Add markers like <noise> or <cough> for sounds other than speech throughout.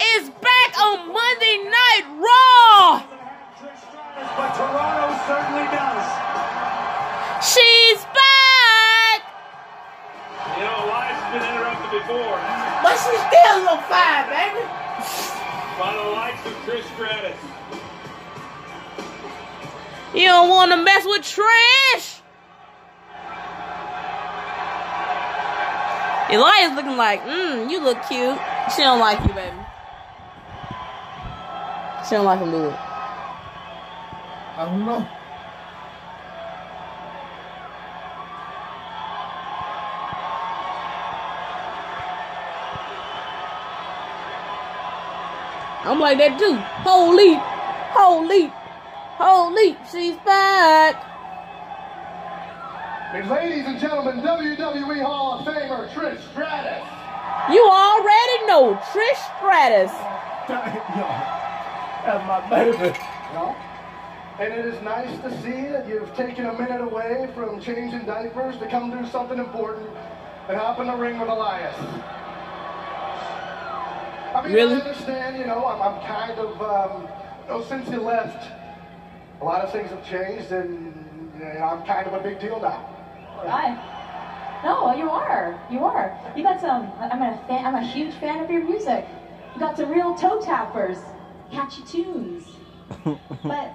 is back on Monday Night Raw. But Toronto certainly does. She's back. You know, life's been interrupted before But she's still on fire, baby. by the likes of Trish Stratus. You don't want to mess with Trish. Elias looking like, mmm, you look cute. She don't like you, baby. She don't like him, do it. I don't know. I'm like that too. Holy, holy, holy, she's back. Ladies and gentlemen, WWE Hall of Famer Trish Stratus. You already know Trish Stratus. <laughs> That's my baby. No? And it is nice to see that you've taken a minute away from changing diapers to come do something important and hop in the ring with Elias. I mean, Really? I understand, you know, I'm, I'm kind of, um, you know, since you left, a lot of things have changed and you know, I'm kind of a big deal now. I, no, you are. You are. You got some. I'm a fan. I'm a huge fan of your music. You got some real toe tappers, catchy tunes. but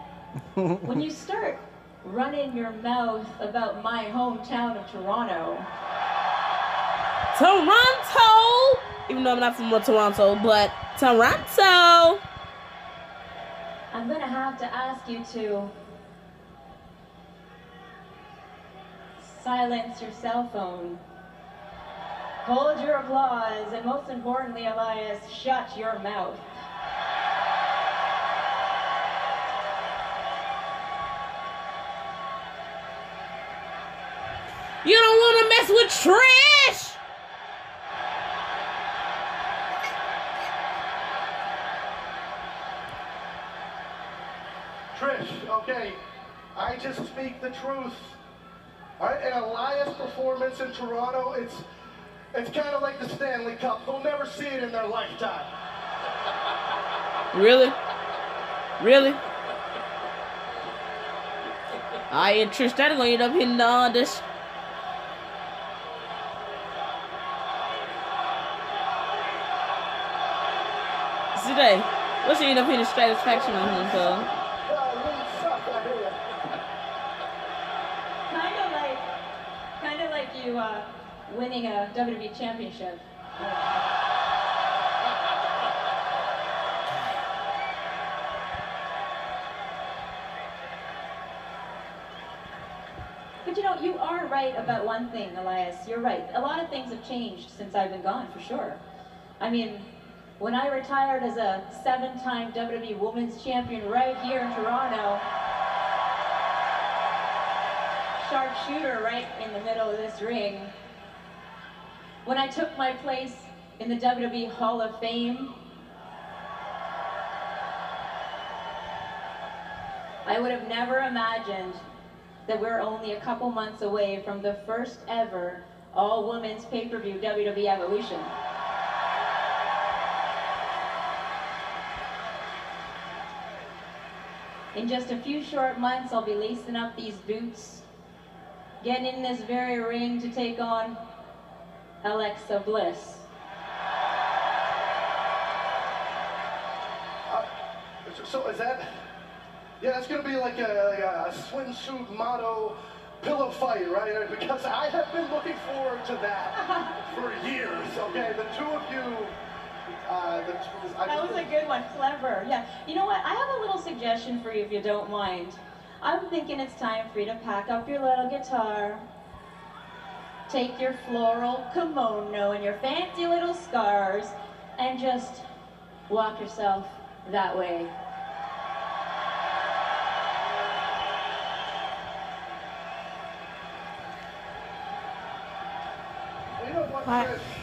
when you start running your mouth about my hometown of Toronto, Toronto. Even though I'm not from Toronto, but Toronto. I'm gonna have to ask you to silence your cell phone. Hold your applause, and most importantly, Elias, shut your mouth. You don't want to mess with Trish. Trish, okay, I just speak the truth. All right, an Elias performance in Toronto, it's it's kind of like the Stanley Cup. They'll never see it in their lifetime. Really? Really? I and Trish Stratus gonna end up hitting uh, this. Today, what's she end up hitting Stratusfaction on him, like you uh, winning a WWE championship. But you know, you are right about one thing, Elias. You're right. A lot of things have changed since I've been gone, for sure. I mean, when I retired as a seven-time WWE Women's Champion right here in Toronto, sharpshooter right in the middle of this ring. When I took my place in the WWE Hall of Fame, I would have never imagined that we're only a couple months away from the first ever all women's pay-per-view WWE Evolution. In just a few short months, I'll be lacing up these boots, getting in this very ring to take on Alexa Bliss. Uh, so is that? Yeah, that's gonna be like a, a swimsuit motto pillow fight, right? <laughs> Because I have been looking forward to that <laughs> for years. Okay, the two of you. Uh, the, I That was a good one, clever. Yeah. You know what? I have a little suggestion for you if you don't mind. I'm thinking it's time for you to pack up your little guitar, take your floral kimono and your fancy little scars, and just walk yourself that way. You know what, Hi. Chris?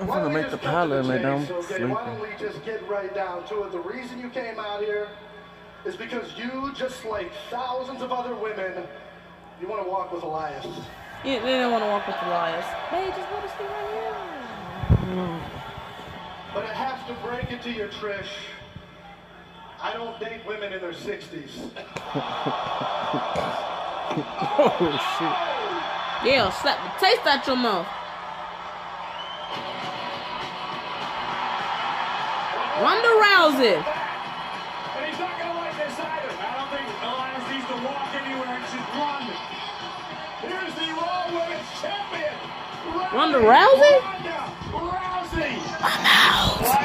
I'm gonna make the just cut pile to and lay chase, down Okay, why don't we just get right down to it? The reason you came out here is because you, just like thousands of other women, you want to walk with Elias. Yeah, they don't want to walk with Elias. Hey, just let us stay right here. But I have to break it to you, Trish. I don't date women in their 60s. <laughs> Oh shit. Yeah, slap the taste out your mouth. Ronda Rousey. And he's not going to like this either. I don't think Elias needs to walk anywhere and she's run. Here's the Raw Women's Champion. Ronda Rousey? Ronda Rousey. I'm out.